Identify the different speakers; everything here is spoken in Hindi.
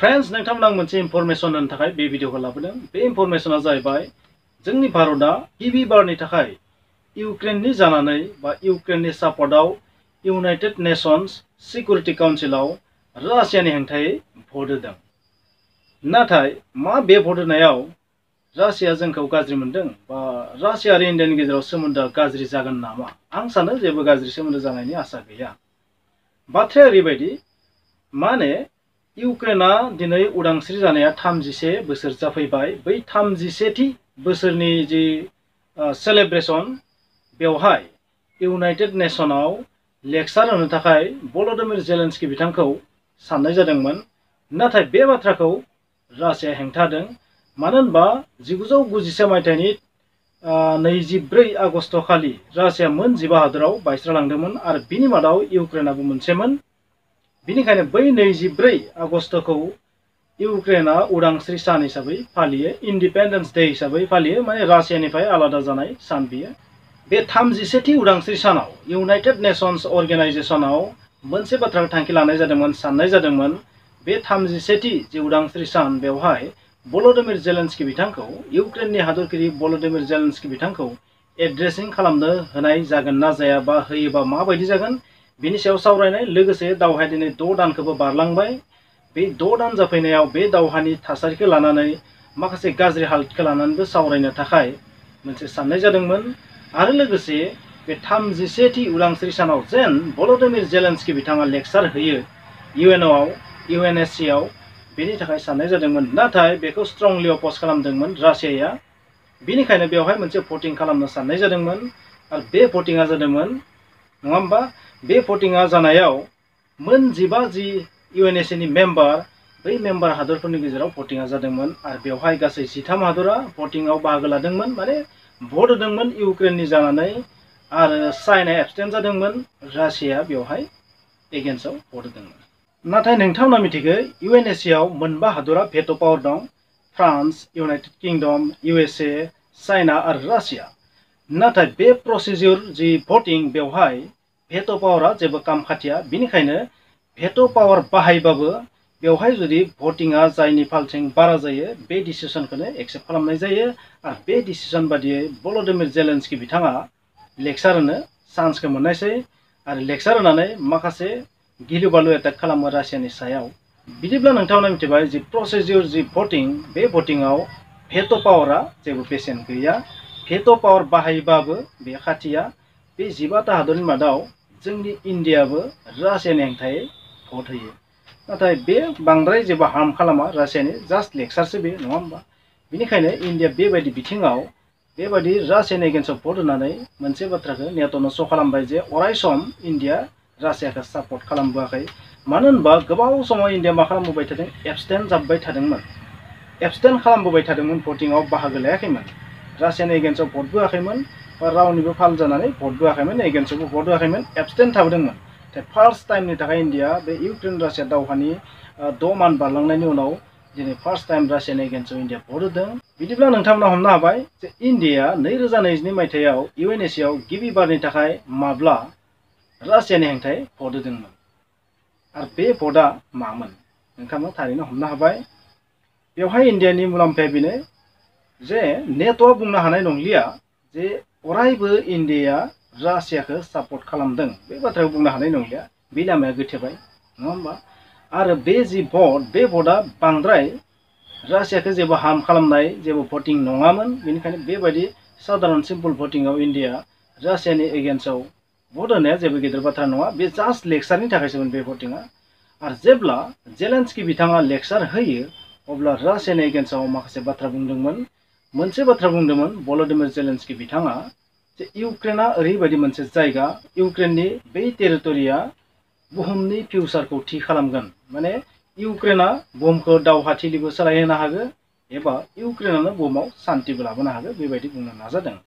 Speaker 1: फ्रेन्ड्स नोंथांमोन आं मोनसे इनफरमेसन होनो थाखाय बे भिडिअखौ लाबोदों। बे इनफरमेसना जाहैबाय, जोंनि भारतआ गिबि बारनि थाखाय इउक्रेननि जानानै बा इउक्रेननि सापर्टआव इउनाइटेड नेशन्स सिकिउरिटि काउन्सिलाव रासियानि हेंथायै भट होदों। नाथाय मा बे भट होनायाव रासिया जोंखौ गाज्रि मोनदों बा रासिया आरो गेजेराव सोमोन्दोआ गाज्रि जागोन नामा? आं सानो जेबो गाज्रि सोमोन्दो जानायनि आसा गैया। बाथ्राया ओरैबायदि, माने इउक्रेना दिनै उदांस्रि जानाया थामजिसे बोसोर जाफैबाय। बै थामजिसेथि बोसोरनि जि सेलेब्रेसन बेवहाय इउनाइटेड नेसनाव लेक्सार होनो थाखाय भल'दिमिर जेलेन्सकि बिथांखौ साननाय जादोंमोन। नाथाय बे बाथ्राखौ रासिया हेंथादों। मानो होनबा जिगुजौ गुजिसे मायथाइनि नैजिब्रै आगस्ट खालि रासिया मोन जिबा हादोराव बायस्रालांदोंमोन आरो बिनि मादाव इउक्रेनाबो मोनसेमोन। बिनिखायनो बै नैजिब्रै आगस्टखौ इउक्रेना उदांस्रि सान हिसाबै फालियो, इन्डिपेन्डेन्स डे हिसाबै फालियो, माने रासियानिफ्राय आलादा जानाय सान बियो। बे थामजिसेथि उदांस्रि सानाव इउनाइटेड नेशन्स अर्गेनाइजेसनाव मोनसे बाथ्राखौ थांखि लानाय जादोंमोन, साननाय जादोंमोन, बे थामजिसेथि जि उदांस्रि सान बेवहाय भल'दिमिर जेलेन्सकि बिथांखौ, इउक्रेननि हादरगिरि भल'दिमिर जेलेन्सकि बिथांखौ एड्रेसिं खालामनो होनाय जागोन ना जाया बा होयोबा माबायदि जागोन बिनि सायाव सावरायनाय लोगोसे दावहाया दिनै द' दानखौबो बे द' दान जाफैनायाव बे दावहानि थासारिखौ लानानै माखासे गाज्रि हालोदखौ लानानैबो सावरायनो थाखाय मोनसे साननाय जादोंमोन। आरो लोगोसे बे थामजिसेथि उदांस्रि सानाव जेन भल'दिमिर जेलेन्सकि बिथाङा लेक्सार होयो इउएनअआव इउएनएससिआव बेनि थाखाय साननाय जादोंमोन। नाथाय बेखौ स्ट्रंलि अपज खालामदोंमोन रासियाया। बिनिखायनो बेवहाय मोनसे भटिं खालामनो साननाय जादोंमोन। आरो बे भटिङा जादोंमोन नङा बे भटिङा जानायाव मोन जिबा जि इउएनएससिनि मेम्बार बै मेम्बार हादरफोरनि गेजेराव भटिङा जादोंमोन आरो बेवहाय गासै जिथाम हादरा भटिङाव बाहागो लादोंमोन, माने भट होदोंमोन इउक्रेननि जानानै आरो चाइना एबसटेन्ट जादोंमन, रासिया बेवहाय एगेन्स्टआव भट होदोंमोन। नाथाय नोंथांमोना मिथिगौ इउएनएससिआव मोनबा हादरा भेट' पावार दं, France United Kingdom USA China आरो रासिया। नाथाय बे प्रसिजियर जि भटिं बेवहाय भेट' पावारा जेबो काम खाथिया। बिनिखायनो भेट' पावार बाहायबाबो बेवहाय जुदि भटिङा जायनि फालथिं बारा जायो, बे डिसिसनखौनो एक्सेप्ट खालामनाय जायो। आरो बे डिसिसन बादियै भल'दिमिर जेलेन्सकि बिथाङा लेक्सार होनो चान्सखौ मोननायसै। आरो लेक्सार होनानै माखासे गिलु बालु एटाक खालामो रासियानि सायाव। बिदिब्ला नोंथांमोना मिथिबाय जि प्रसिजियर जि भटिं, बे भटिङाव भेट' पावारा जेबो बेसेन गैया। भेट' पावार बाहायबाबो, बे खाथिया, बे जिबाता हादरनि मादाव जोंनि इन्डियाबो रासियानि हेंथायै भट होयो। नाथाय बे बांद्राय जेबो हार्म खालामा रासियानि जास्ट लेक्सारसो बे नङा होमबा? बिनिखायनो इन्डिया बेबायदि बिथिङाव बेबायदि रासियानि एगेन्स्टआव भट होनानै मोनसे बाथ्राखौ नेट'नो श' खालामबाय जे अराय सम इन्डिया रासियाखौ सापर्ट खालामबोआखै। मानो होनबा गोबाव समाव इन्डिया मा खालामबोबाय थादों? एबसटेन्ट जाबबाय थादोंमोन। एबसटेन्ट खालामबोबाय थादोंमोन भटिङाव बाहागो लायाखैमोन। रासियानि एगेन्स्टआव भट बोआखैमोन बा रावनिबो फाल जानानै भट बोआखैमोन एगेन्स्टआवबो भट होआखैमोन एबसटेन्ट थाबोदोंमोन फार्स्ट टाइमनि थाखाय इन्डिया बे इउक्रेन रासिया दावहानि द' मान बारलांनायनि उनाव दिनै फार्स्ट टाइम रासियानि एगेन्स्टआव इन्डिया भट होदों बिदिब्ला नोंथांमोना हमनो हाबाय जे इन्डिया नैरोजा नैजिनै मायथाइयाव इउ एन एसिआव गिबि बारनि थाखाय माब्ला रासियानि हेंथायै भट होदोंमोन आरो बे भटआ मामोन नोंथांमोना थारैनो हमनो हाबाय बेवहाय इन्डियानि मुलाम्फाया बेनो जे नेट'आ बुंनो हानाय नंलिया जे अरायबो इन्डियाया रासियाखौ सापर्ट खालामदों। बे बाथ्राखौ बुंनो हानाय नंलिया। बे लामाया गोथेबाय। नङा होमबा? आरो बे जि भट, बे भटआ बांद्राय रासियाखौ जेबो हार्म खालामनाय, जेबो भटिं नङामोन। बेनिखायनो बेबायदि साधारन सिम्पल भटिंआव इन्डिया रासियानि एगेन्स्टआव भट होनाया जेबो गेदेर बाथ्रा नङा। बे जास्ट लेक्सारनि थाखायसोमोन बे भटिङा आरो जेब्ला जेलेन्सकि बिथाङा लेक्सार होयो, अब्ला रासियानि एगेन्स्टआव माखासे बाथ्रा बुंदोंमोन। मोनसे बाथ्रा बुंदोंमन भल'दिमिर जेलेन्सकि बिथाङा जे इउक्रेना ओरैबायदि मोनसे जायगा, इउक्रेननि बै टेरिटरिया बुहुमनि फिउचारखौ थि खालामगोन। माने इउक्रेना बुहुमखौ दावहाथिलिबो सोलायहोनो हागौ एबा इउक्रेनानो बुहुमाव सान्तिबो लाबोनो हागौ बेबायदि बुंनो नाजादों।